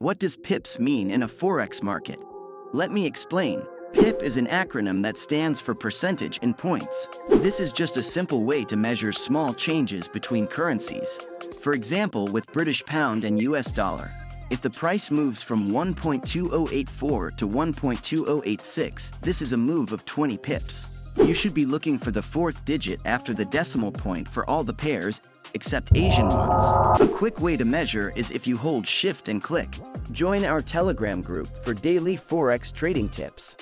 What does PIPS mean in a Forex market? Let me explain. PIP is an acronym that stands for percentage in points. This is just a simple way to measure small changes between currencies. For example, with British pound and US dollar. If the price moves from 1.2084 to 1.2086, this is a move of 20 pips. You should be looking for the fourth digit after the decimal point for all the pairs, except Asian ones. A quick way to measure is if you hold shift and click. Join our Telegram group for daily Forex trading tips.